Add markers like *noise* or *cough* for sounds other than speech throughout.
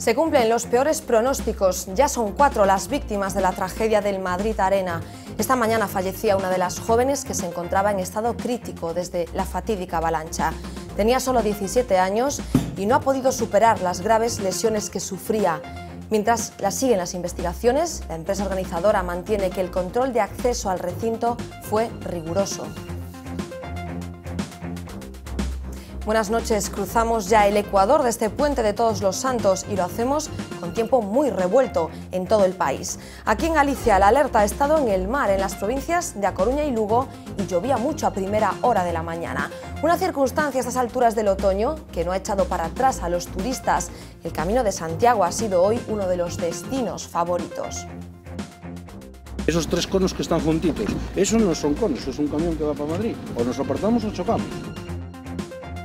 Se cumplen los peores pronósticos. Ya son cuatro las víctimas de la tragedia del Madrid Arena. Esta mañana fallecía una de las jóvenes que se encontraba en estado crítico desde la fatídica avalancha. Tenía solo 17 años y no ha podido superar las graves lesiones que sufría. Mientras la siguen las investigaciones, la empresa organizadora mantiene que el control de acceso al recinto fue riguroso. Buenas noches, cruzamos ya el Ecuador de este puente de Todos los Santos y lo hacemos con tiempo muy revuelto en todo el país. Aquí en Galicia la alerta ha estado en el mar, en las provincias de A Coruña y Lugo y llovía mucho a primera hora de la mañana. Una circunstancia a estas alturas del otoño que no ha echado para atrás a los turistas. El Camino de Santiago ha sido hoy uno de los destinos favoritos. Esos tres conos que están juntitos, esos no son conos, es un camión que va para Madrid. O nos apartamos o chocamos.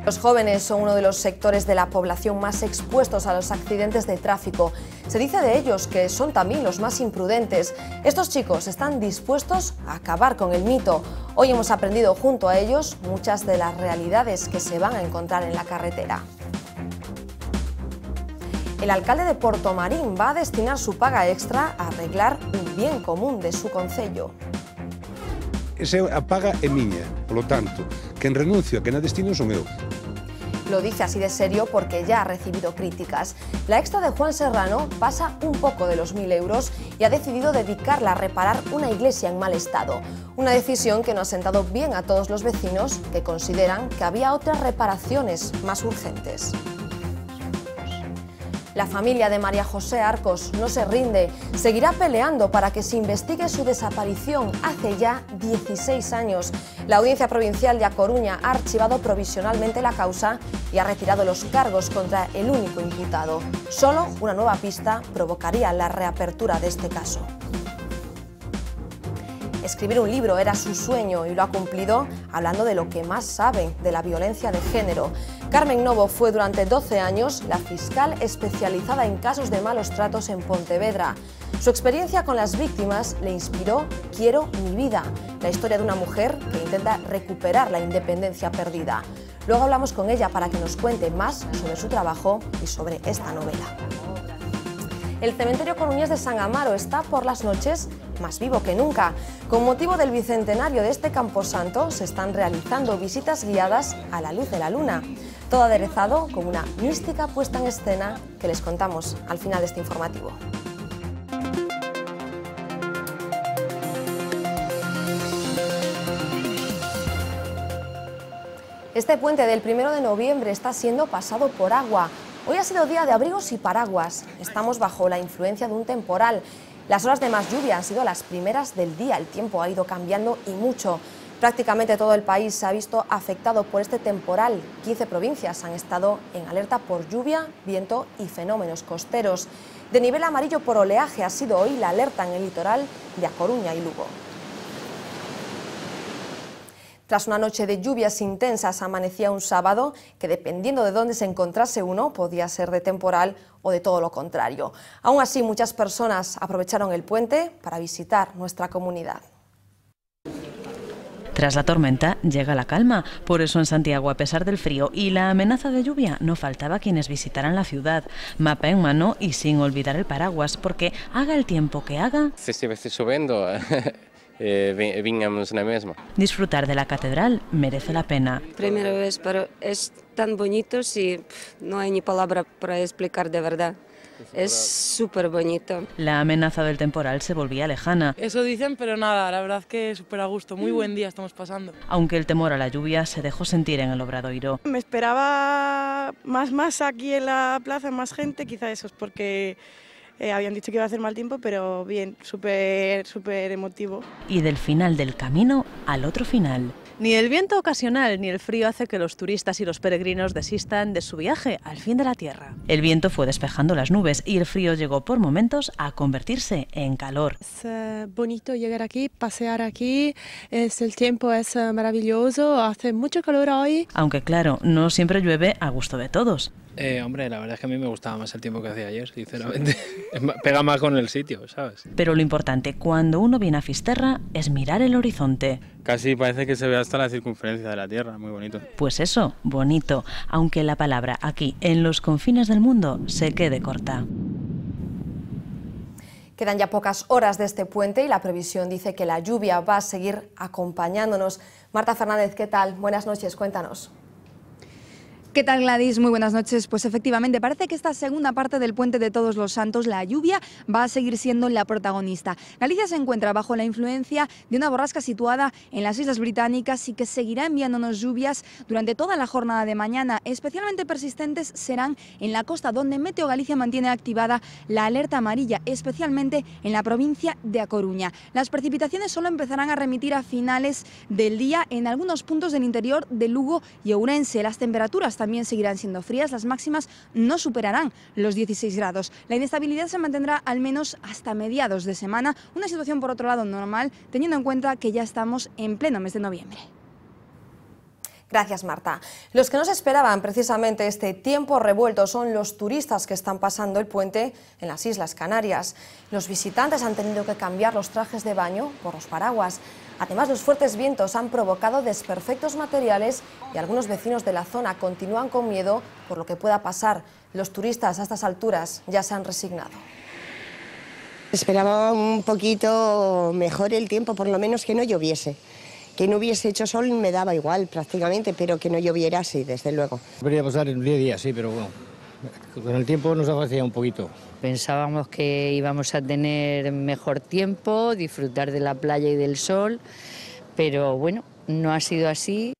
Los jóvenes son uno de los sectores de la población más expuestos a los accidentes de tráfico. Se dice de ellos que son también los más imprudentes. Estos chicos están dispuestos a acabar con el mito. Hoy hemos aprendido junto a ellos muchas de las realidades que se van a encontrar en la carretera. El alcalde de Portomarín va a destinar su paga extra a arreglar un bien común de su concello. Esa paga é miña, polo tanto, quen renuncio a quen a destino son. Lo dice así de serio porque ya ha recibido críticas. La extra de Juan Serrano pasa un poco de los mil euros y ha decidido dedicarla a reparar una iglesia en mal estado. Una decisión que no ha sentado bien a todos los vecinos que consideran que había otras reparaciones más urgentes. La familia de María José Arcos no se rinde, seguirá peleando para que se investigue su desaparición hace ya 16 años. La Audiencia Provincial de A Coruña ha archivado provisionalmente la causa y ha retirado los cargos contra el único imputado. Solo una nueva pista provocaría la reapertura de este caso. Escribir un libro era su sueño y lo ha cumplido hablando de lo que más sabe, de la violencia de género. Carmen Novo fue durante 12 años la fiscal especializada en casos de malos tratos en Pontevedra. Su experiencia con las víctimas le inspiró Quiero mi vida, la historia de una mujer que intenta recuperar la independencia perdida. Luego hablamos con ella para que nos cuente más sobre su trabajo y sobre esta novela. El cementerio coruñés de San Amaro está por las noches más vivo que nunca. Con motivo del bicentenario de este camposanto se están realizando visitas guiadas a la luz de la luna. Todo aderezado con una mística puesta en escena que les contamos al final de este informativo. Este puente del primero de noviembre está siendo pasado por agua. Hoy ha sido día de abrigos y paraguas. Estamos bajo la influencia de un temporal. Las horas de más lluvia han sido las primeras del día. El tiempo ha ido cambiando y mucho. Prácticamente todo el país se ha visto afectado por este temporal. 15 provincias han estado en alerta por lluvia, viento y fenómenos costeros. De nivel amarillo por oleaje ha sido hoy la alerta en el litoral de A Coruña y Lugo. Tras una noche de lluvias intensas amanecía un sábado que dependiendo de dónde se encontrase uno podía ser de temporal o de todo lo contrario. Aún así muchas personas aprovecharon el puente para visitar nuestra comunidad. Tras la tormenta llega la calma, por eso en Santiago, a pesar del frío y la amenaza de lluvia, no faltaba quienes visitaran la ciudad, mapa en mano y sin olvidar el paraguas, porque haga el tiempo que haga... Se estivesse chovendo, eh, vínhamos na mesma. Disfrutar de la catedral merece la pena. Primera vez, pero es tan bonito si no hay ni palabra para explicar de verdad. Es súper bonito. La amenaza del temporal se volvía lejana, Eso dicen, pero nada, la verdad que súper a gusto. Muy buen día estamos pasando. aunque el temor a la lluvia se dejó sentir en el Obradoiro. Me esperaba más masa aquí en la plaza, más gente, quizá eso es porque eh, habían dicho que iba a hacer mal tiempo, pero bien, súper, súper emotivo. Y del final del camino al otro final. Ni el viento ocasional ni el frío hace que los turistas y los peregrinos desistan de su viaje al fin de la tierra. El viento fue despejando las nubes y el frío llegó por momentos a convertirse en calor. Es eh, bonito llegar aquí, pasear aquí, es, el tiempo es eh, maravilloso, hace mucho calor hoy. Aunque claro, no siempre llueve a gusto de todos. Eh, hombre, la verdad es que a mí me gustaba más el tiempo que hacía ayer, sinceramente. *laughs* Pega más con el sitio, ¿sabes? Pero lo importante cuando uno viene a Fisterra es mirar el horizonte. Casi parece que se ve hasta la circunferencia de la Tierra, muy bonito. Pues eso, bonito, aunque la palabra aquí, en los confines del mundo, se quede corta. Quedan ya pocas horas de este puente y la previsión dice que la lluvia va a seguir acompañándonos. Marta Fernández, ¿qué tal? Buenas noches, cuéntanos. ¿Qué tal Gladys? Muy buenas noches. Pues efectivamente, parece que esta segunda parte del puente de Todos los Santos, la lluvia, va a seguir siendo la protagonista. Galicia se encuentra bajo la influencia de una borrasca situada en las Islas Británicas y que seguirá enviándonos lluvias durante toda la jornada de mañana. Especialmente persistentes serán en la costa, donde Meteo Galicia mantiene activada la alerta amarilla, especialmente en la provincia de A Coruña. Las precipitaciones solo empezarán a remitir a finales del día en algunos puntos del interior de Lugo y Ourense. Las temperaturas también seguirán siendo frías, las máximas no superarán los 16 grados. La inestabilidad se mantendrá al menos hasta mediados de semana, una situación por otro lado normal, teniendo en cuenta que ya estamos en pleno mes de noviembre. Gracias, Marta. Los que no se esperaban precisamente este tiempo revuelto son los turistas que están pasando el puente en las Islas Canarias. Los visitantes han tenido que cambiar los trajes de baño por los paraguas. Además, los fuertes vientos han provocado desperfectos materiales y algunos vecinos de la zona continúan con miedo por lo que pueda pasar. Los turistas a estas alturas ya se han resignado. Esperaba un poquito mejor el tiempo, por lo menos que no lloviese. Que no hubiese hecho sol me daba igual prácticamente, pero que no lloviera sí, desde luego. Podría pasar en un día a día, sí, pero bueno, con el tiempo nos hacía un poquito. Pensábamos que íbamos a tener mejor tiempo, disfrutar de la playa y del sol, pero bueno, no ha sido así.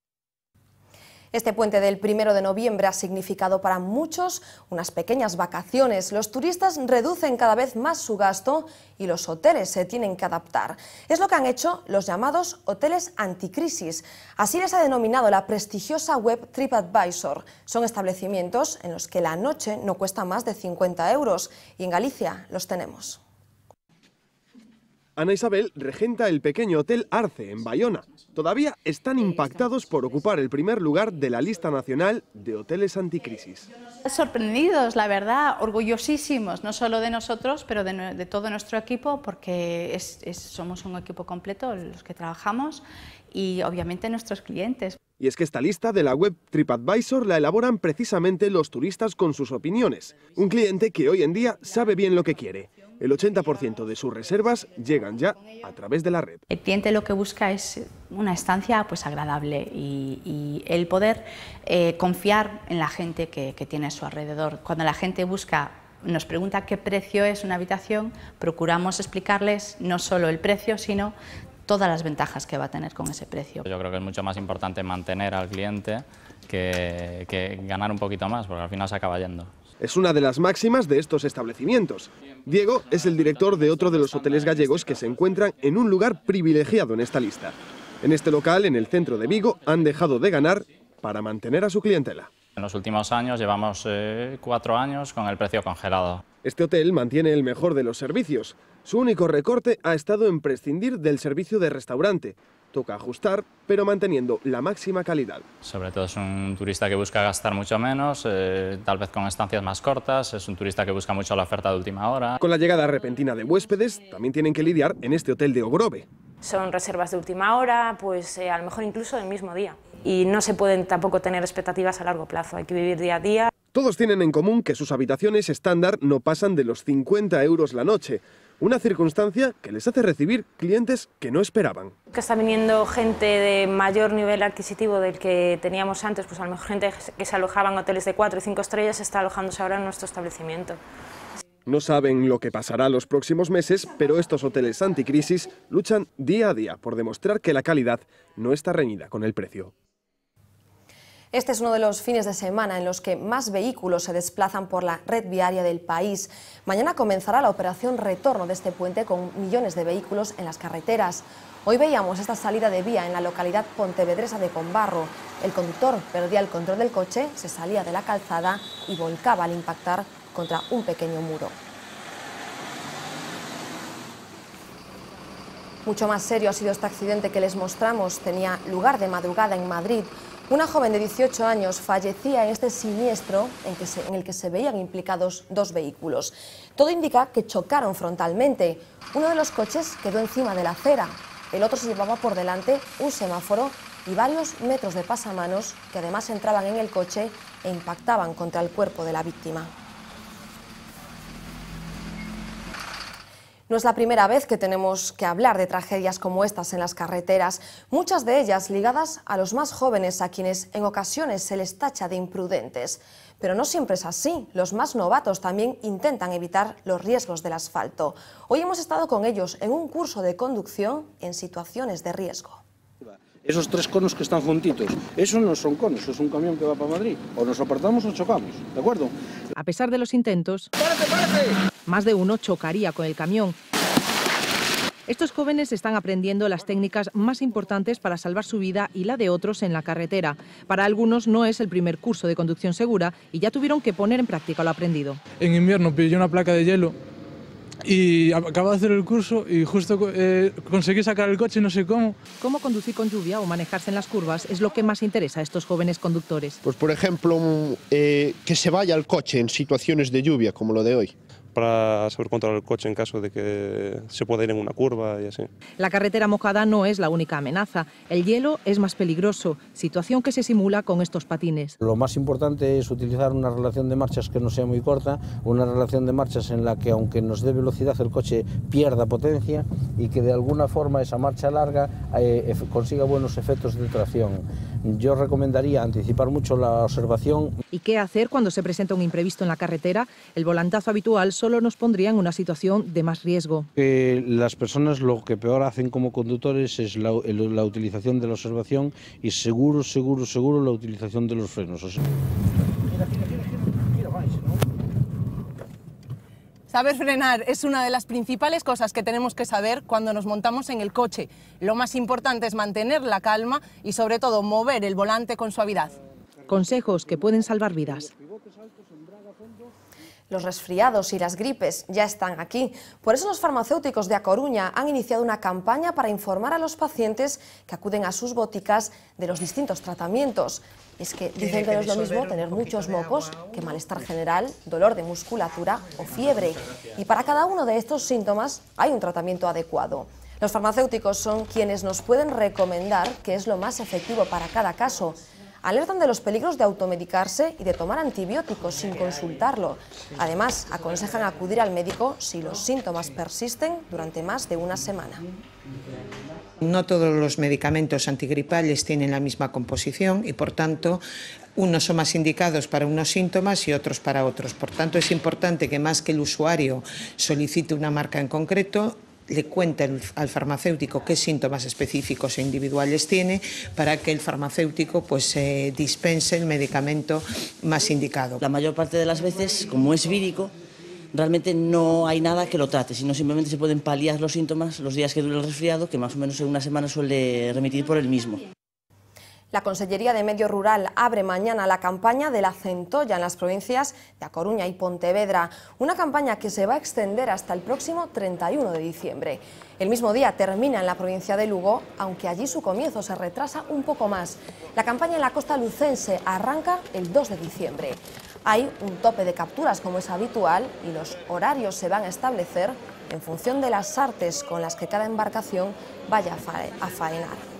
Este puente del primero de noviembre ha significado para muchos unas pequeñas vacaciones. Los turistas reducen cada vez más su gasto y los hoteles se tienen que adaptar. Es lo que han hecho los llamados hoteles anticrisis. Así les ha denominado la prestigiosa web TripAdvisor. Son establecimientos en los que la noche no cuesta más de 50 euros y en Galicia los tenemos. Ana Isabel regenta el pequeño hotel Arce en Bayona. Todavía están impactados por ocupar el primer lugar de la lista nacional de hoteles anticrisis. Sorprendidos, la verdad, orgullosísimos, no solo de nosotros, pero de, todo nuestro equipo, porque somos un equipo completo los que trabajamos y obviamente nuestros clientes. Y es que esta lista de la web TripAdvisor la elaboran precisamente los turistas con sus opiniones. Un cliente que hoy en día sabe bien lo que quiere el 80% de sus reservas llegan ya a través de la red. El cliente lo que busca es una estancia pues agradable y, el poder eh, confiar en la gente que, tiene a su alrededor. Cuando la gente busca nos pregunta qué precio es una habitación, procuramos explicarles no solo el precio, sino todas las ventajas que va a tener con ese precio. Yo creo que es mucho más importante mantener al cliente que, que ganar un poquito más, porque al final se acaba yendo. Es una de las máximas de estos establecimientos. Diego es el director de otro de los hoteles gallegos que se encuentran en un lugar privilegiado en esta lista. En este local, en el centro de Vigo, han dejado de ganar para mantener a su clientela. En los últimos años llevamos eh, cuatro años con el precio congelado. Este hotel mantiene el mejor de los servicios. Su único recorte ha estado en prescindir del servicio de restaurante, toca ajustar, pero manteniendo la máxima calidad. Sobre todo es un turista que busca gastar mucho menos, eh, tal vez con estancias más cortas, es un turista que busca mucho la oferta de última hora. Con la llegada repentina de huéspedes, también tienen que lidiar en este hotel de Ogrove. Son reservas de última hora, pues eh, a lo mejor incluso del mismo día. Y no se pueden tampoco tener expectativas a largo plazo, hay que vivir día a día. Todos tienen en común que sus habitaciones estándar no pasan de los 50 euros la noche una circunstancia que les hace recibir clientes que no esperaban. Que está viniendo gente de mayor nivel adquisitivo del que teníamos antes, pues a lo mejor gente que se alojaba en hoteles de 4 y 5 estrellas está alojándose ahora en nuestro establecimiento. No saben lo que pasará los próximos meses, pero estos hoteles anticrisis luchan día a día por demostrar que la calidad no está reñida con el precio. Este es uno de los fines de semana en los que más vehículos se desplazan por la red viaria del país. Mañana comenzará la operación retorno de este puente con millones de vehículos en las carreteras. Hoy veíamos esta salida de vía en la localidad pontevedresa de Combarro. El conductor perdía el control del coche, se salía de la calzada y volcaba al impactar contra un pequeño muro. Mucho más serio ha sido este accidente que les mostramos. Tenía lugar de madrugada en Madrid. Una joven de 18 años fallecía en este siniestro en, el que se veían implicados dos vehículos. Todo indica que chocaron frontalmente. Uno de los coches quedó encima de la acera, el otro se llevaba por delante un semáforo y varios metros de pasamanos que además entraban en el coche e impactaban contra el cuerpo de la víctima. No es la primera vez que tenemos que hablar de tragedias como estas en las carreteras, muchas de ellas ligadas a los más jóvenes, a quienes en ocasiones se les tacha de imprudentes. Pero no siempre es así. Los más novatos también intentan evitar los riesgos del asfalto. Hoy hemos estado con ellos en un curso de conducción en situaciones de riesgo. Esos tres conos que están juntitos, esos no son conos, eso es un camión que va para Madrid. O nos apartamos o chocamos, ¿de acuerdo? A pesar de los intentos, más de uno chocaría con el camión. Estos jóvenes están aprendiendo las técnicas más importantes para salvar su vida y la de otros en la carretera. Para algunos no es el primer curso de conducción segura y ya tuvieron que poner en práctica lo aprendido. En invierno pillé una placa de hielo y acabo de hacer el curso y justo eh, conseguí sacar el coche, no sé cómo. Cómo conducir con lluvia o manejarse en las curvas es lo que más interesa a estos jóvenes conductores. Pues por ejemplo, mm, eh, que se vaya el coche en situaciones de lluvia como lo de hoy. Para saber controlar el coche en caso de que se pueda ir en una curva y así. La carretera mojada no es la única amenaza. El hielo es más peligroso, situación que se simula con estos patines. Lo más importante es utilizar una relación de marchas que no sea muy corta, una relación de marchas en la que aunque nos dé velocidad el coche pierda potencia y que de alguna forma esa marcha larga eh, consiga buenos efectos de tracción. Yo recomendaría anticipar mucho la observación ¿Y qué hacer cuando se presenta un imprevisto en la carretera? El volantazo habitual solo nos pondría en una situación de más riesgo. que las personas lo que peor hacen como conductores es la, la utilización de la observación y seguro, seguro, seguro la utilización de los frenos. O sea, Saber frenar es una de las principales cosas que tenemos que saber cuando nos montamos en el coche. Lo más importante es mantener la calma y sobre todo mover el volante con suavidad. Consejos que pueden salvar vidas. Los resfriados y las gripes ya están aquí. Por eso los farmacéuticos de A Coruña han iniciado una campaña para informar a los pacientes que acuden a sus boticas de los distintos tratamientos. Es que dicen que no es lo mismo tener muchos mocos que malestar general, dolor de musculatura o fiebre. Y para cada uno de estos síntomas hay un tratamiento adecuado. Los farmacéuticos son quienes nos pueden recomendar qué es lo más efectivo para cada caso. Alertan de los peligros de automedicarse y de tomar antibióticos sin consultarlo. Además, aconsejan acudir al médico si los síntomas persisten durante más de una semana. No todos los medicamentos antigripales tienen la misma composición y, por tanto, unos son más indicados para unos síntomas y otros para otros. Por tanto, es importante que más que el usuario solicite una marca en concreto, le cuente al farmacéutico qué síntomas específicos e individuales tiene para que el farmacéutico pues, eh, dispense el medicamento más indicado. La mayor parte de las veces, como es vírico, realmente no hay nada que lo trate, sino simplemente se pueden paliar los síntomas los días que dure el resfriado, que más o menos en una semana suele remitir por el mismo. La Consellería de Medio Rural abre mañana la campaña de la centolla en las provincias de A Coruña y Pontevedra, una campaña que se va a extender hasta el próximo 31 de diciembre. El mismo día termina en la provincia de Lugo, aunque allí su comienzo se retrasa un poco más. La campaña en la costa lucense arranca el 2 de diciembre. Hay un tope de capturas como es habitual y los horarios se van a establecer en función de las artes con las que cada embarcación vaya a fae- a faenar.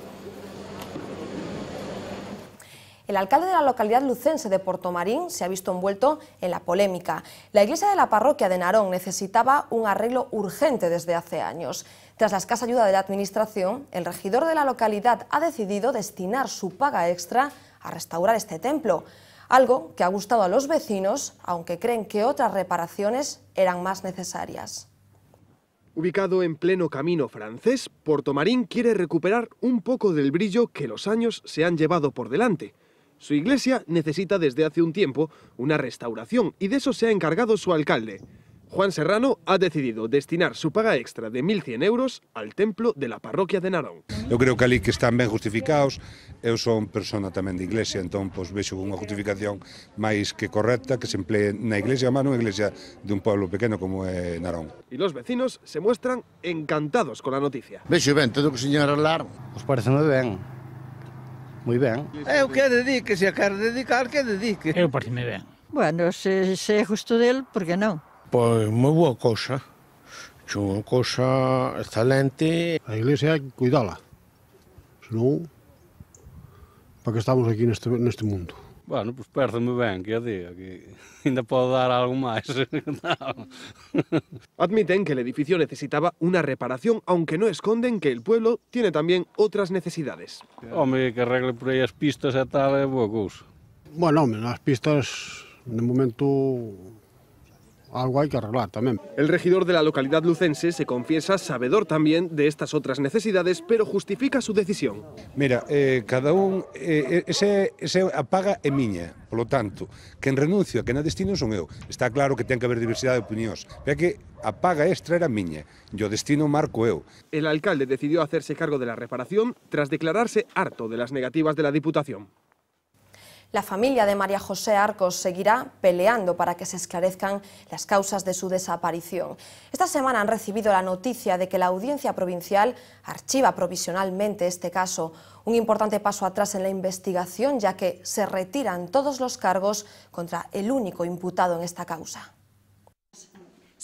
El alcalde de la localidad lucense de Portomarín se ha visto envuelto en la polémica. La iglesia de la parroquia de Narón necesitaba un arreglo urgente desde hace años. Tras la escasa ayuda de la Administración, el regidor de la localidad ha decidido destinar su paga extra a restaurar este templo, algo que ha gustado a los vecinos, aunque creen que otras reparaciones eran más necesarias. Ubicado en pleno camino francés, Portomarín quiere recuperar un poco del brillo que los años se han llevado por delante. Su iglesia necesita desde hace un tiempo una restauración y de eso se ha encargado su alcalde. Juan Serrano ha decidido destinar su paga extra de 1.100 euros al templo de la parroquia de Narón. Eu creo que ali que están ben justificados, eu son persona tamén de iglesia, entón pois vexo unha justificación máis que correcta que se emplee na iglesia, máis nunha iglesia de un pueblo pequeno como é Narón. E los vecinos se muestran encantados con la noticia. Vexo ben, todo que señalar, os parece moi ben. Moi ben. Eu que dedique, se a dedicar, que dedique. Eu parece-me ben. Bueno, se, se é justo del, por que non? Pois moi boa cousa. É unha cousa excelente. A iglesia hai que cuidala. Senón, para que estamos aquí neste, neste mundo. Bueno, pois perdeme ben, que a diga, que *laughs* ainda podo dar algo máis. *laughs* Admiten que el edificio necesitaba una reparación, aunque no esconden que el pueblo tiene también otras necesidades. Home, que arregle por aí as pistas e tal é boa cousa. Bueno, home, nas pistas, de momento, algo hai que arreglar tamén. El regidor de la localidad lucense se confiesa sabedor también de estas otras necesidades, pero justifica su decisión. Mira, eh, cada un, eh, ese, ese a paga é miña, polo tanto, quen renuncio a quen a destino son eu. Está claro que ten que haber diversidade de opinións, pero que a paga extra era miña, e o destino marco eu. El alcalde decidió hacerse cargo de la reparación tras declararse harto de las negativas de la Diputación. La familia de María José Arcos seguirá peleando para que se esclarezcan las causas de su desaparición. Esta semana han recibido la noticia de que la Audiencia Provincial archiva provisionalmente este caso, un importante paso atrás en la investigación ya que se retiran todos los cargos contra el único imputado en esta causa.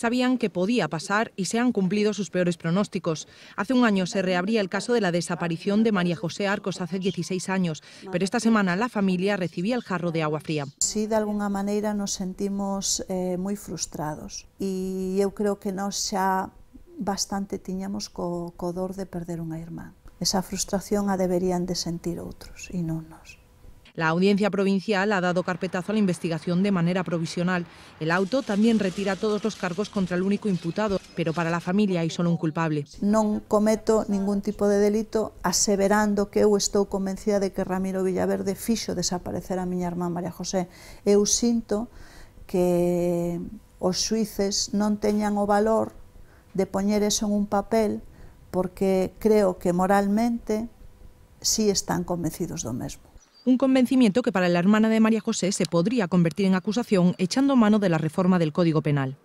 sabían que podía pasar y se han cumplido sus peores pronósticos. Hace un año se reabría el caso de la desaparición de María José Arcos hace 16 años, pero esta semana la familia recibía el jarro de agua fría. Sí, de alguna maneira nos sentimos eh, moi frustrados e eu creo que nós xa bastante tiñamos co, co dor de perder unha irmá. Esa frustración a deberían de sentir outros e non nos. La audiencia provincial ha dado carpetazo a la investigación de manera provisional. El auto tamén retira todos os cargos contra el único imputado, pero para a familia hay solo un culpable. Non cometo ningún tipo de delito aseverando que eu estou convencida de que Ramiro Villaverde fixo desaparecer a miña irmã María José. Eu sinto que os suíces non teñan o valor de poñer eso en un papel porque creo que moralmente sí están convencidos do mesmo. Un convencimiento que para la hermana de María José se podría convertir en acusación echando mano de la reforma del Código Penal.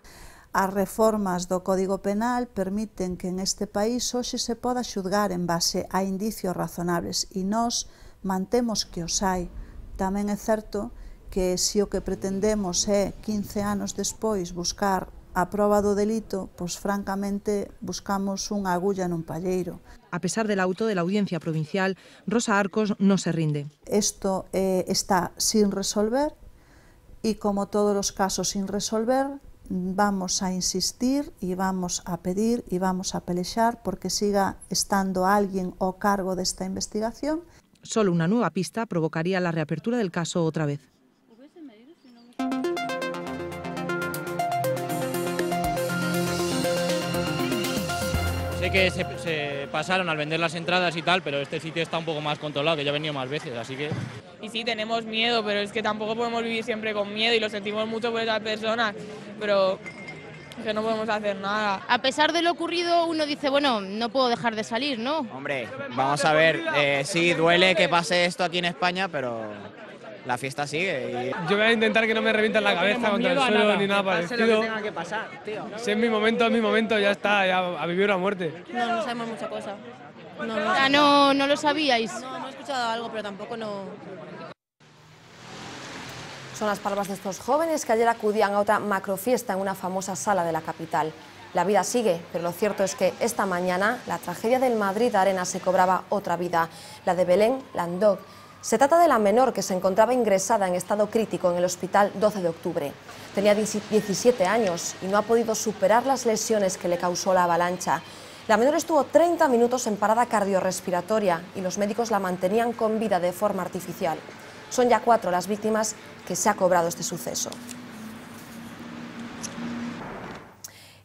As reformas do Código Penal permiten que en este país hoxe se poda xudgar en base a indicios razonables e nós mantemos que os hai. Tamén é certo que se o que pretendemos é 15 anos despois buscar a proba do delito, pois francamente buscamos unha agulla nun palleiro. A pesar del auto de la audiencia provincial, Rosa Arcos no se rinde. Esto eh, está sin resolver y como todos los casos sin resolver, vamos a insistir y vamos a pedir y vamos a pelexar porque siga estando alguien ao cargo desta investigación. Solo una nueva pista provocaría la reapertura del caso otra vez. Sé que se, se, pasaron al vender las entradas y tal, pero este sitio está un poco más controlado, que ya he venido más veces, así que... Y sí, tenemos miedo, pero es que tampoco podemos vivir siempre con miedo y lo sentimos mucho por esas personas, pero que no podemos hacer nada. A pesar de lo ocurrido, uno dice, bueno, no puedo dejar de salir, ¿no? Hombre, vamos a ver, eh, sí, duele que pase esto aquí en España, pero la fiesta sigue. Y... Yo voy a intentar que no me revienten la cabeza contra el suelo nada. ni nada parecido. Lo que tenga que pasar, tío. Si es mi momento, es mi momento, ya está, ya a vivir la muerte. No, no sabemos mucha cosa. No, no, ah, no, no lo sabíais. No, hemos escuchado algo, pero tampoco no. Son las palabras de estos jóvenes que ayer acudían a otra macrofiesta en una famosa sala de la capital. La vida sigue, pero lo cierto es que esta mañana la tragedia del Madrid Arena se cobraba otra vida, la de Belén Landog. Se trata de la menor que se encontraba ingresada en estado crítico en el hospital 12 de octubre. Tenía 17 años y no ha podido superar las lesiones que le causó la avalancha. La menor estuvo 30 minutos en parada cardiorrespiratoria y los médicos la mantenían con vida de forma artificial. Son ya cuatro las víctimas que se ha cobrado este suceso.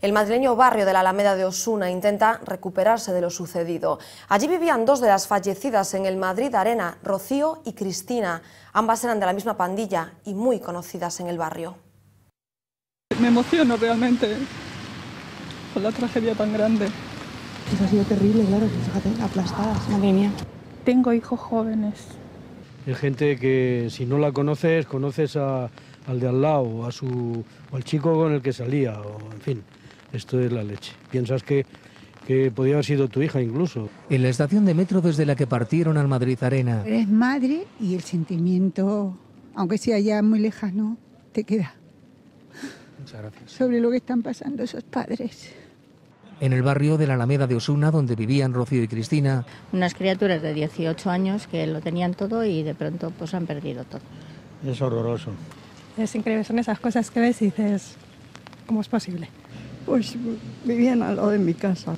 El madrileño barrio de la Alameda de Osuna intenta recuperarse de lo sucedido. Allí vivían dos de las fallecidas en el Madrid Arena, Rocío y Cristina. Ambas eran de la misma pandilla y muy conocidas en el barrio. Me emociono realmente con la tragedia tan grande. Eso ha sido terrible, claro, fíjate, aplastadas, madre mía. Tengo hijos jóvenes. Hay gente que si no la conoces, conoces a, al de al lado, a su, o al chico con el que salía, o en fin, esto es la leche. Piensas que que podía haber sido tu hija incluso. En la estación de metro desde la que partieron al Madrid Arena. Eres madre y el sentimiento, aunque sea ya muy lejano, te queda. Muchas gracias. Sobre lo que están pasando esos padres. En el barrio de la Alameda de Osuna, donde vivían Rocío y Cristina, Unas criaturas de 18 años que lo tenían todo y de pronto pues han perdido todo. Es horroroso. Es increíble, son esas cosas que ves y dices, ¿cómo es posible? Pues vivían al lado de mi casa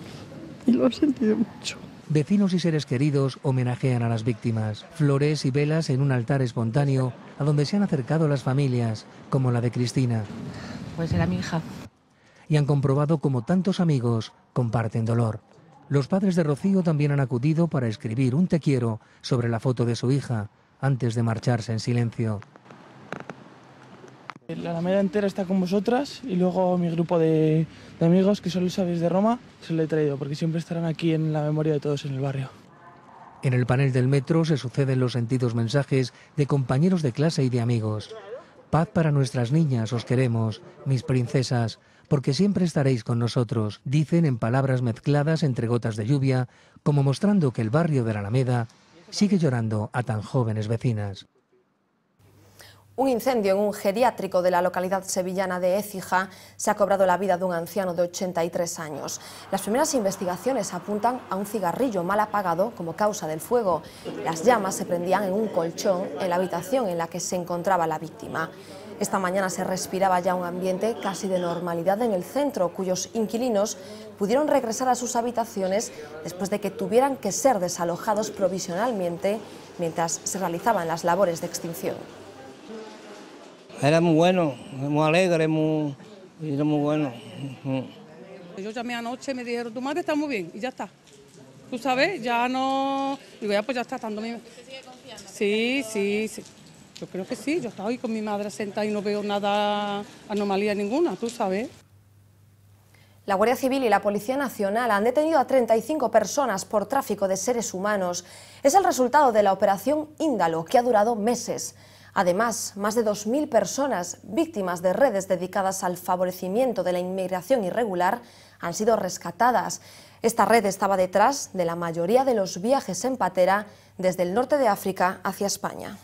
y lo he sentido mucho. vecinos y seres queridos homenajean a las víctimas. Flores y velas en un altar espontáneo a donde se han acercado las familias, como la de Cristina, Pues era mi hija. y han comprobado como tantos amigos comparten dolor. Los padres de Rocío también han acudido para escribir un te quiero sobre la foto de su hija antes de marcharse en silencio. La Alameda entera está con vosotras y luego mi grupo de, de amigos que solo sabéis de Roma se lo he traído porque siempre estarán aquí en la memoria de todos en el barrio. En el panel del metro se suceden los sentidos mensajes de compañeros de clase y de amigos. Paz para nuestras niñas, os queremos, mis princesas, porque siempre estaréis con nosotros, dicen en palabras mezcladas entre gotas de lluvia, como mostrando que el barrio de la Alameda sigue llorando a tan jóvenes vecinas. Un incendio en un geriátrico de la localidad sevillana de Écija se ha cobrado la vida de un anciano de 83 años. Las primeras investigaciones apuntan a un cigarrillo mal apagado como causa del fuego. Las llamas se prendían en un colchón en la habitación en la que se encontraba la víctima. Esta mañana se respiraba ya un ambiente casi de normalidad en el centro, cuyos inquilinos pudieron regresar a sus habitaciones después de que tuvieran que ser desalojados provisionalmente mientras se realizaban las labores de extinción. Era muy bueno, muy alegre, muy, era muy bueno. Yo llamé anoche y me dijeron, tu madre está muy bien y ya está. Tú sabes, ya no... Digo, ya pues ya está, estando mi... Sí, sí, sí. Yo creo que sí, yo estaba hoy con mi madre sentada y no veo nada, anomalía ninguna, tú sabes. La Guardia Civil y la Policía Nacional han detenido a 35 personas por tráfico de seres humanos. Es el resultado de la operación Índalo, que ha durado meses. Además, más de 2.000 personas víctimas de redes dedicadas al favorecimiento de la inmigración irregular han sido rescatadas. Esta red estaba detrás de la mayoría de los viajes en patera desde el norte de África hacia España.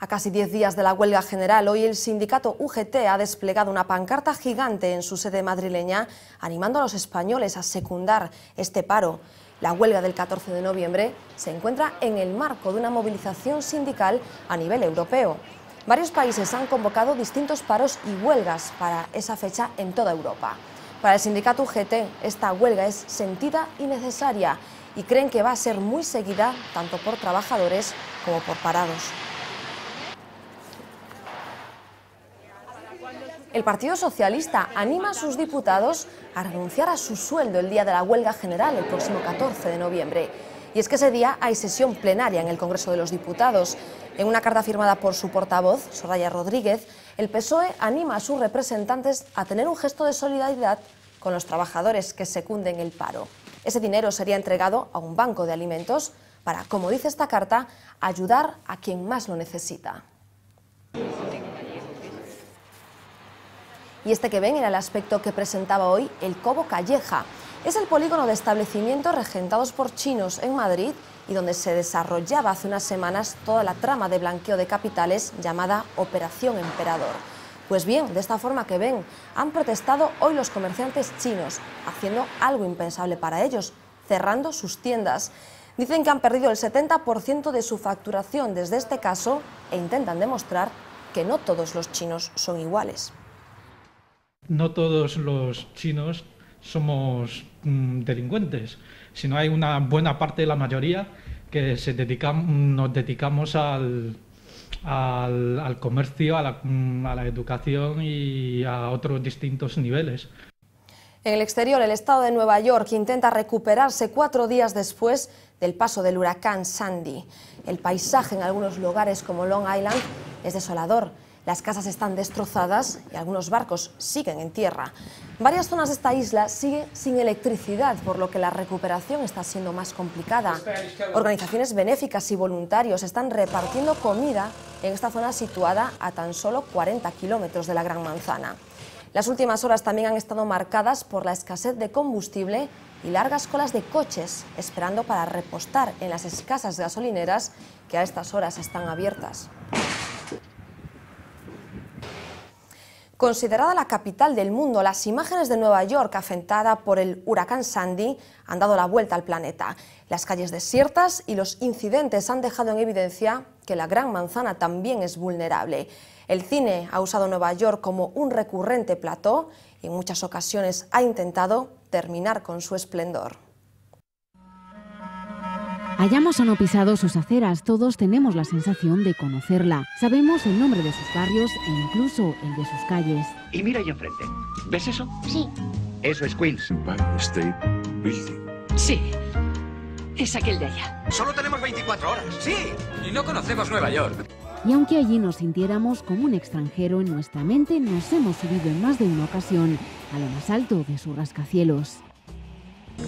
A casi 10 días de la huelga general, hoy el sindicato UGT ha desplegado una pancarta gigante en su sede madrileña, animando a los españoles a secundar este paro. La huelga del 14 de noviembre se encuentra en el marco de una movilización sindical a nivel europeo. Varios países han convocado distintos paros y huelgas para esa fecha en toda Europa. Para el sindicato UGT, esta huelga es sentida y necesaria y creen que va a ser muy seguida tanto por trabajadores como por parados. El Partido Socialista anima a sus diputados a renunciar a su sueldo el día de la huelga general, el próximo 14 de noviembre. Y es que ese día hay sesión plenaria en el Congreso de los Diputados. En una carta firmada por su portavoz, Soraya Rodríguez, el PSOE anima a sus representantes a tener un gesto de solidaridad con los trabajadores que secunden el paro. Ese dinero sería entregado a un banco de alimentos para, como dice esta carta, ayudar a quien más lo necesita. Y este que ven era el aspecto que presentaba hoy el Cobo Calleja. Es el polígono de establecimientos regentados por chinos en Madrid y donde se desarrollaba hace unas semanas toda la trama de blanqueo de capitales llamada Operación Emperador. Pues bien, de esta forma que ven, han protestado hoy los comerciantes chinos, haciendo algo impensable para ellos, cerrando sus tiendas. Dicen que han perdido el 70% de su facturación desde este caso e intentan demostrar que no todos los chinos son iguales. No todos los chinos somos mm, delincuentes, sino hay una buena parte de la mayoría que se dedicam- nos dedicamos al, al, al comercio, a la, mm, a la educación y a otros distintos niveles. En el exterior, el estado de Nueva York intenta recuperarse cuatro días después del paso del huracán Sandy. El paisaje en algunos lugares como Long Island es desolador. Las casas están destrozadas y algunos barcos siguen en tierra. Varias zonas de esta isla siguen sin electricidad, por lo que la recuperación está siendo más complicada. Organizaciones benéficas y voluntarios están repartiendo comida en esta zona situada a tan solo 40 kilómetros de la Gran Manzana. Las últimas horas también han estado marcadas por la escasez de combustible y largas colas de coches esperando para repostar en las escasas gasolineras que a estas horas están abiertas. Considerada la capital del mundo, las imágenes de Nueva York afectada por el huracán Sandy han dado la vuelta al planeta. Las calles desiertas y los incidentes han dejado en evidencia que la Gran Manzana también es vulnerable. El cine ha usado Nueva York como un recurrente plató y en muchas ocasiones ha intentado terminar con su esplendor. Hayamos o no pisado sus aceras, todos tenemos la sensación de conocerla. Sabemos el nombre de sus barrios e incluso el de sus calles. Y mira ahí enfrente. ¿Ves eso? Sí. Eso es Queens. Sí. Es aquel de allá. Solo tenemos 24 horas. Sí. Y no conocemos Nueva York. Y aunque allí nos sintiéramos como un extranjero, en nuestra mente nos hemos subido en más de una ocasión a lo más alto de sus rascacielos.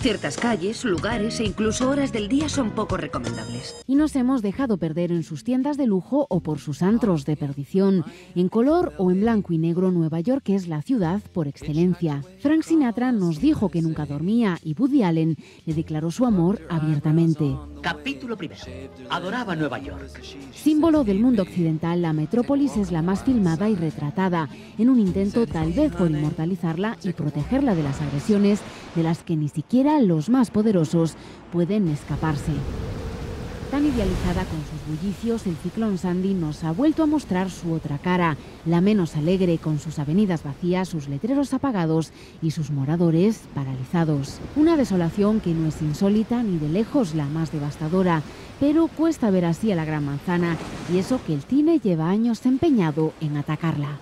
Ciertas calles, lugares e incluso horas del día son poco recomendables. Y nos hemos dejado perder en sus tiendas de lujo o por sus antros de perdición. En color o en blanco y negro, Nueva York es la ciudad por excelencia. Frank Sinatra nos dijo que nunca dormía y Woody Allen le declaró su amor abiertamente. Capítulo primero. Adoraba Nueva York. Símbolo del mundo occidental, la metrópolis es la más filmada y retratada, en un intento tal vez por inmortalizarla y protegerla de las agresiones de las que ni siquiera los más poderosos pueden escaparse. Tan idealizada con sus bullicios, el ciclón Sandy nos ha vuelto a mostrar su otra cara, la menos alegre, con sus avenidas vacías, sus letreros apagados y sus moradores paralizados. Una desolación que no es insólita ni de lejos la más devastadora, pero cuesta ver así a la Gran Manzana y eso que el cine lleva años empeñado en atacarla.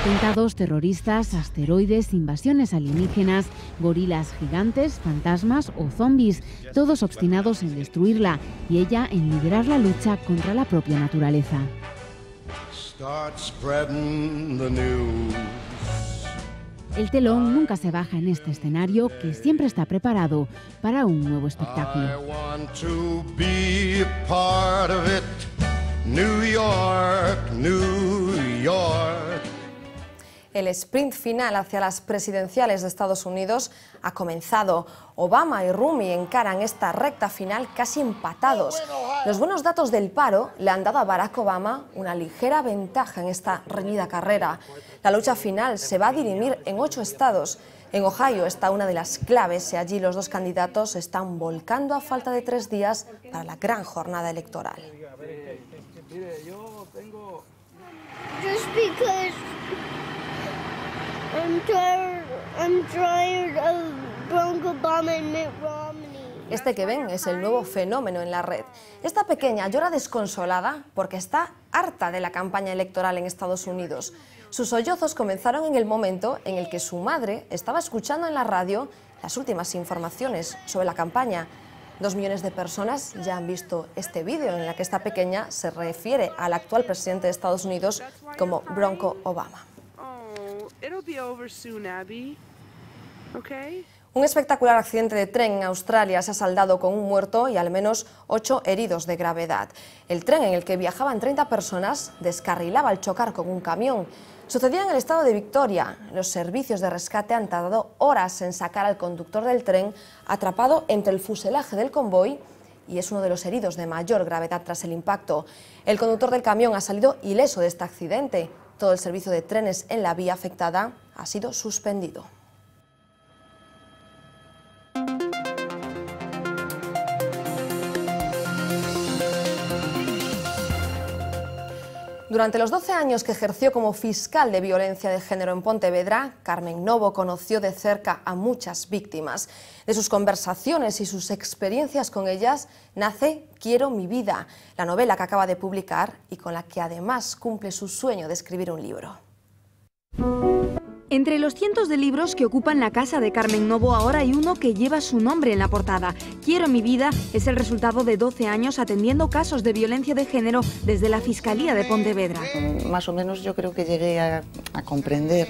Atentados terroristas, asteroides, invasiones alienígenas, gorilas gigantes, fantasmas o zombies, todos obstinados en destruirla y ella en liderar la lucha contra la propia naturaleza. El telón nunca se baja en este escenario que siempre está preparado para un nuevo espectáculo. New York, New York. El sprint final hacia las presidenciales de Estados Unidos ha comenzado. Obama y Rumi encaran esta recta final casi empatados. Los buenos datos del paro le han dado a Barack Obama una ligera ventaja en esta reñida carrera. La lucha final se va a dirimir en ocho estados. En Ohio está una de las claves y allí los dos candidatos están volcando a falta de tres días para la gran jornada electoral. I'm tired, I'm tired of Barack Obama and Mitt Romney. Este que ven es el nuevo fenómeno en la red. Esta pequeña llora desconsolada porque está harta de la campaña electoral en Estados Unidos. Sus sollozos comenzaron en el momento en el que su madre estaba escuchando en la radio las últimas informaciones sobre la campaña. Dos millones de personas ya han visto este vídeo en el que esta pequeña se refiere al actual presidente de Estados Unidos como Bronco Obama. Un espectacular accidente de tren en Australia se ha saldado con un muerto y al menos ocho heridos de gravedad. El tren en el que viajaban 30 personas descarrilaba al chocar con un camión. Sucedía en el estado de Victoria. Los servicios de rescate han tardado horas en sacar al conductor del tren atrapado entre el fuselaje del convoy y es uno de los heridos de mayor gravedad tras el impacto. El conductor del camión ha salido ileso de este accidente. Todo el servicio de trenes en la vía afectada ha sido suspendido. Durante los 12 años que ejerció como fiscal de violencia de género en Pontevedra, Carmen Novo conoció de cerca a muchas víctimas. De sus conversaciones y sus experiencias con ellas nace Quiero mi vida, la novela que acaba de publicar y con la que además cumple su sueño de escribir un libro. Entre los cientos de libros que ocupan la casa de Carmen Novo, ahora hay uno que lleva su nombre en la portada. Quiero mi vida es el resultado de 12 años atendiendo casos de violencia de género desde la Fiscalía de Pontevedra. Más o menos yo creo que llegué a, comprender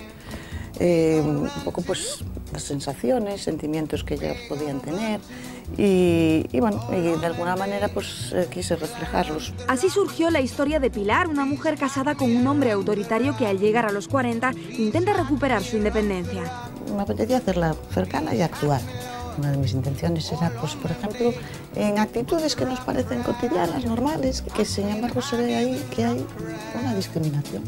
eh, un poco pues las sensaciones, sentimientos que ellas podían tener y, y bueno, y de alguna manera pues eh, quise reflejarlos. Así surgió la historia de Pilar, una mujer casada con un hombre autoritario que al llegar a los 40 intenta recuperar su independencia. Me apetecía hacerla cercana y actuar. Una de mis intenciones era, pues, por ejemplo, en actitudes que nos parecen cotidianas, normales, que sin embargo se ve ahí que hay una discriminación.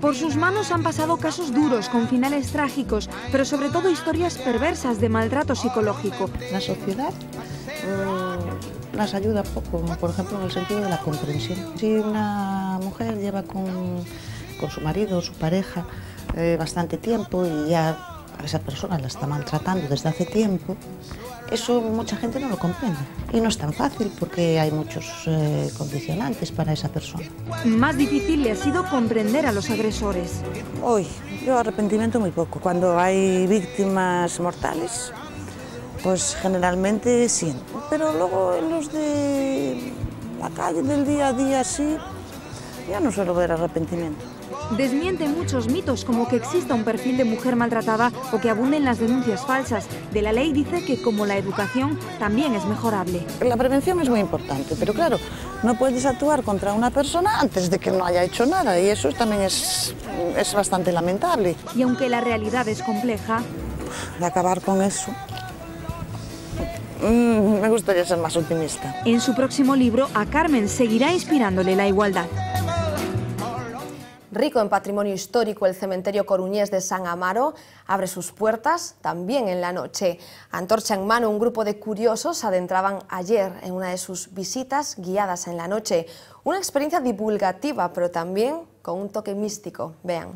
Por sus manos han pasado casos duros, con finales trágicos, pero sobre todo historias perversas de maltrato psicológico. La sociedad mm, las ayuda poco, por ejemplo, en el sentido de la comprensión. Si una mujer lleva con, con su marido o su pareja eh, bastante tiempo y ya a esa persona la está maltratando desde hace tiempo, eso mucha gente no lo comprende. Y no es tan fácil porque hay muchos eh, condicionantes para esa persona. Más difícil le ha sido comprender a los agresores. Hoy, yo arrepentimiento muy poco. Cuando hay víctimas mortales, pues generalmente sí. Pero luego en los de la calle, del día a día, sí, ya no suelo ver arrepentimiento. Desmiente muchos mitos como que exista un perfil de mujer maltratada o que abunden las denuncias falsas. De la ley dice que como la educación también es mejorable. La prevención es muy importante, pero claro, no puedes actuar contra una persona antes de que no haya hecho nada y eso también es, es bastante lamentable. Y aunque la realidad es compleja... De acabar con eso, mm, me gustaría ser más optimista. En su próximo libro, a Carmen seguirá inspirándole la igualdad. Rico en patrimonio histórico, el cementerio coruñés de San Amaro abre sus puertas también en la noche. Antorcha en mano, un grupo de curiosos adentraban ayer en una de sus visitas guiadas en la noche. Una experiencia divulgativa, pero también con un toque místico. Vean.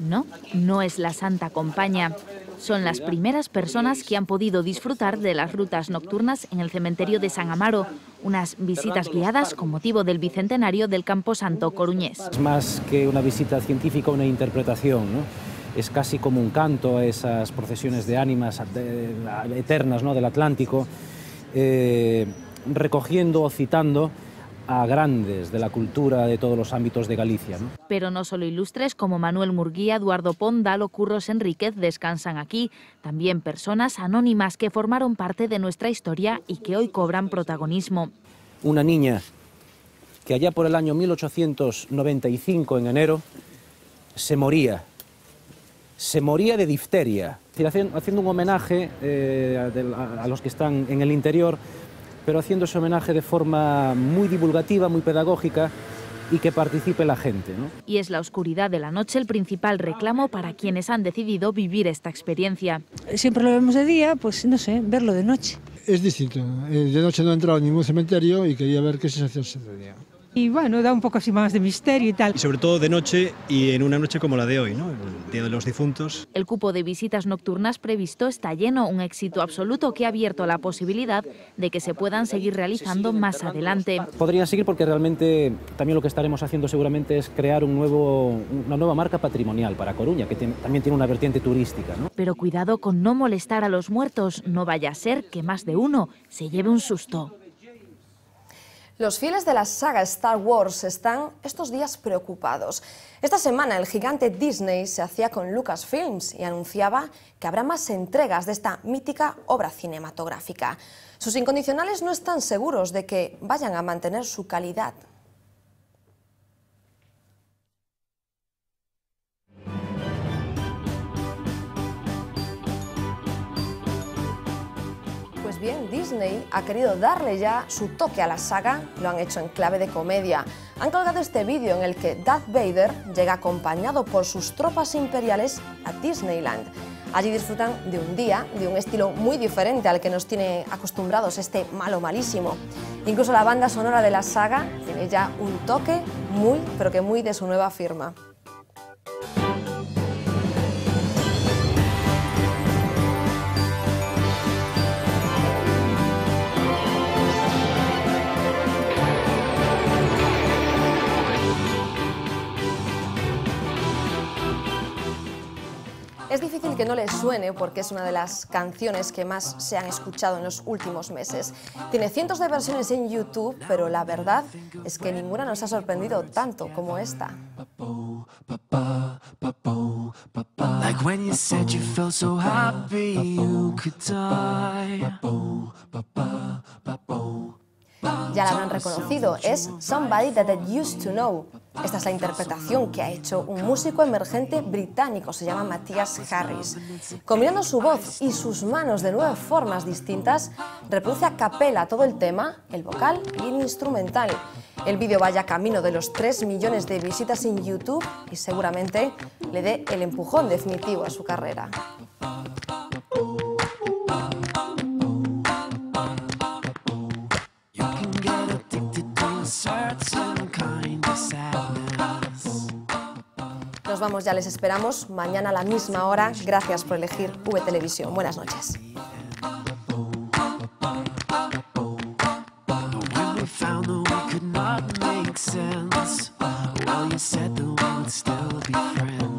No, no es la Santa Compañía. Son las primeras personas que han podido disfrutar de las rutas nocturnas en el cementerio de San Amaro, unas visitas guiadas con motivo del bicentenario del Campo Santo coruñés. Es más que una visita científica, una interpretación. Es casi como un canto a esas procesiones de ánimas eternas del Atlántico, eh, recogiendo o citando a grandes de la cultura de todos los ámbitos de Galicia. ¿no? Pero no solo ilustres como Manuel Murguía, Eduardo Pondal o Curros Enríquez descansan aquí, también personas anónimas que formaron parte de nuestra historia y que hoy cobran protagonismo. Una niña que allá por el año 1895, en enero, se moría. Se moría de difteria. Haciendo un homenaje eh, a los que están en el interior pero haciendo ese homenaje de forma muy divulgativa, muy pedagógica y que participe la gente. ¿no? Y es la oscuridad de la noche el principal reclamo para quienes han decidido vivir esta experiencia. Siempre lo vemos de día, pues no sé, verlo de noche. Es distinto. Eh, de noche no he entrado en ningún cementerio y quería ver qué sensación se tenía. Y bueno, da un poco así más de misterio y tal. Y sobre todo de noche y en una noche como la de hoy, ¿no? El Día de los Difuntos. El cupo de visitas nocturnas previsto está lleno, un éxito absoluto que ha abierto la posibilidad de que se puedan seguir realizando más adelante. Podrían seguir porque realmente también lo que estaremos haciendo seguramente es crear un nuevo, una nueva marca patrimonial para Coruña, que tiene, también tiene una vertiente turística. ¿no? Pero cuidado con no molestar a los muertos, no vaya a ser que más de uno se lleve un susto. Los fieles de la saga Star Wars están estos días preocupados. Esta semana el gigante Disney se hacía con Lucasfilms y anunciaba que habrá más entregas de esta mítica obra cinematográfica. Sus incondicionales no están seguros de que vayan a mantener su calidad. Pues Disney ha querido darle ya su toque a la saga, lo han hecho en clave de comedia. Han colgado este vídeo en el que Darth Vader llega acompañado por sus tropas imperiales a Disneyland. Allí disfrutan de un día, de un estilo muy diferente al que nos tiene acostumbrados este malo malísimo. Incluso la banda sonora de la saga tiene ya un toque muy, pero que muy de su nueva firma. Es difícil que no les suene porque es una de las canciones que más se han escuchado en los últimos meses. Tiene cientos de versiones en YouTube, pero la verdad es que ninguna nos ha sorprendido tanto como esta. Like when you said you so happy. Ya la habrán reconocido, es Somebody That I Used to Know. Esta es la interpretación que ha hecho un músico emergente británico, se llama Matthias Harris. Combinando su voz y sus manos de nueve formas distintas, reproduce a capela todo el tema, el vocal y el instrumental. El vídeo vaya camino de los 3 millones de visitas en YouTube y seguramente le dé el empujón definitivo a su carrera. Nos vamos, ya les esperamos mañana a la misma hora. Gracias por elegir V Televisión. Buenas noches. When we found that we could not make sense, well, you said that we would still be friends.